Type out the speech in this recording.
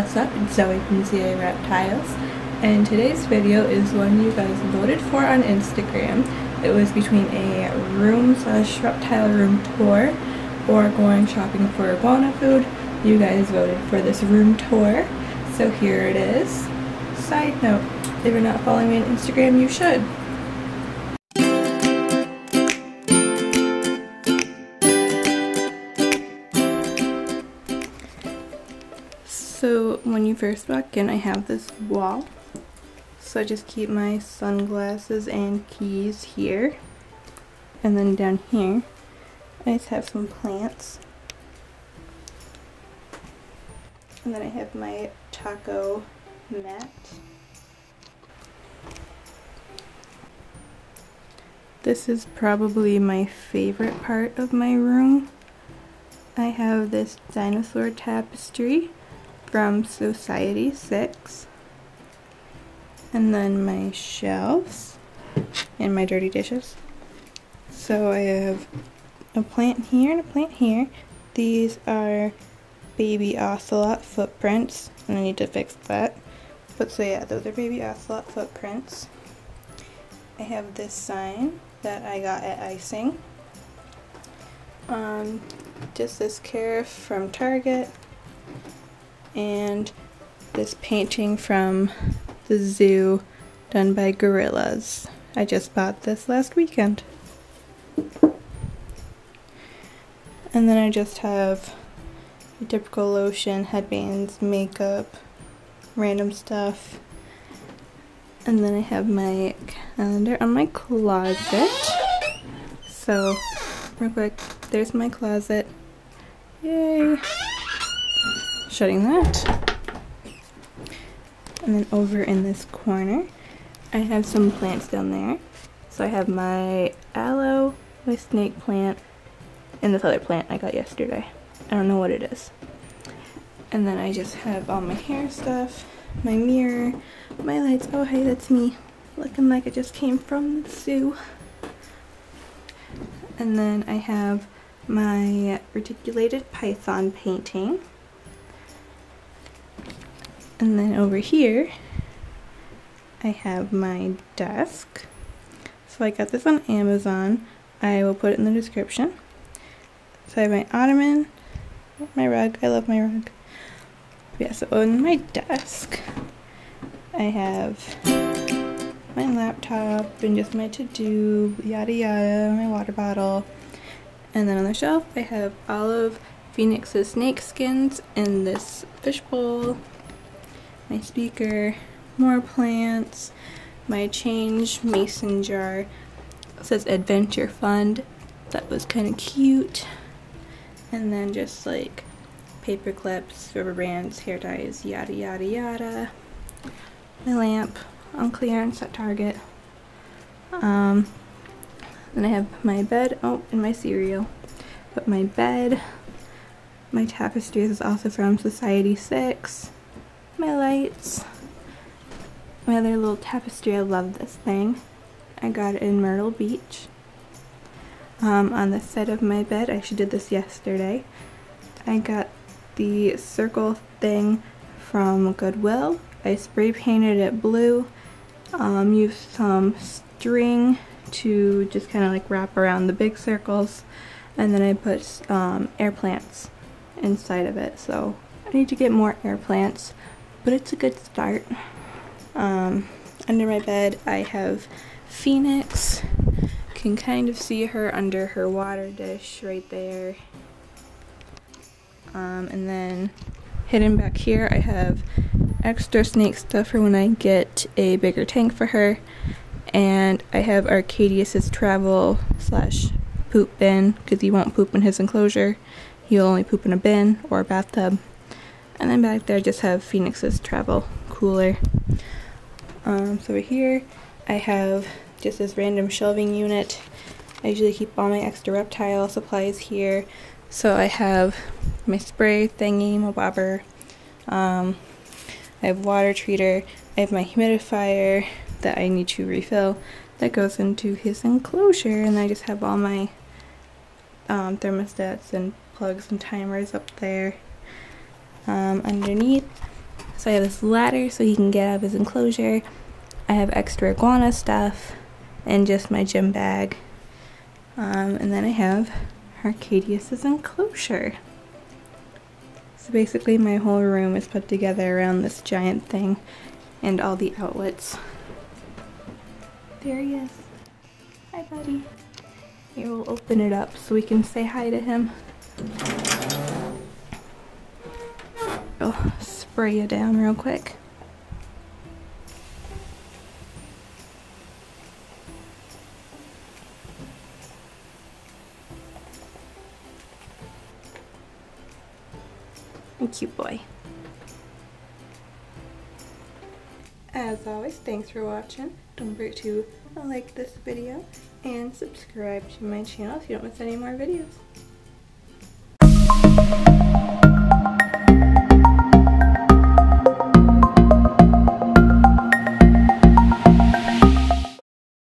What's up? It's Zoe from ZA Reptiles, and today's video is one you guys voted for on Instagram. It was between a room slash reptile room tour or going shopping for iguana food. You guys voted for this room tour, so here it is. Side note, if you're not following me on Instagram, you should. First walk in, I have this wall. So I just keep my sunglasses and keys here. And then down here, I just have some plants. And then I have my taco mat. This is probably my favorite part of my room. I have this dinosaur tapestry from Society 6. And then my shelves and my dirty dishes. So I have a plant here and a plant here. These are baby ocelot footprints and I need to fix that. But so yeah, those are baby ocelot footprints. I have this sign that I got at icing. Um, just this carrot from Target and this painting from the zoo done by Gorillas. I just bought this last weekend. And then I just have typical lotion, headbands, makeup, random stuff. And then I have my calendar on my closet. So, real quick, there's my closet. Yay! Shutting that. And then over in this corner, I have some plants down there. So I have my aloe, my snake plant, and this other plant I got yesterday. I don't know what it is. And then I just have all my hair stuff, my mirror, my lights. Oh, hey, that's me. Looking like I just came from the zoo. And then I have my reticulated python painting. And then over here, I have my desk. So I got this on Amazon. I will put it in the description. So I have my ottoman, my rug. I love my rug. Yeah, so on my desk, I have my laptop and just my to-do, yada yada, my water bottle. And then on the shelf, I have all of Phoenix's snake skins in this fishbowl my speaker, more plants, my change mason jar. It says Adventure Fund. That was kind of cute. And then just like paper clips, rubber bands, hair ties, yada yada yada. My lamp on clearance at Target. Um, then I have my bed, oh, and my cereal. But my bed, my tapestries is also from Society 6 my lights. My other little tapestry, I love this thing. I got it in Myrtle Beach. Um, on the side of my bed, I actually did this yesterday. I got the circle thing from Goodwill. I spray painted it blue. Um, used some string to just kind of like wrap around the big circles. And then I put um, air plants inside of it. So I need to get more air plants but it's a good start. Um, under my bed, I have Phoenix. Can kind of see her under her water dish right there. Um, and then hidden back here, I have extra snake stuff for when I get a bigger tank for her. And I have Arcadius's travel slash poop bin because he won't poop in his enclosure. He'll only poop in a bin or a bathtub. And then back there I just have Phoenix's travel cooler. Um, so over here I have just this random shelving unit. I usually keep all my extra reptile supplies here. So I have my spray thingy, my bobber. Um, I have water treater. I have my humidifier that I need to refill that goes into his enclosure. And I just have all my um, thermostats and plugs and timers up there. Um, underneath. So I have this ladder so he can get out of his enclosure. I have extra iguana stuff and just my gym bag. Um, and then I have Arcadius's enclosure. So basically my whole room is put together around this giant thing and all the outlets. There he is. Hi buddy. Here we'll open it up so we can say hi to him. Spray you down real quick. Cute boy. As always, thanks for watching. Don't forget to like this video and subscribe to my channel if you don't miss any more videos.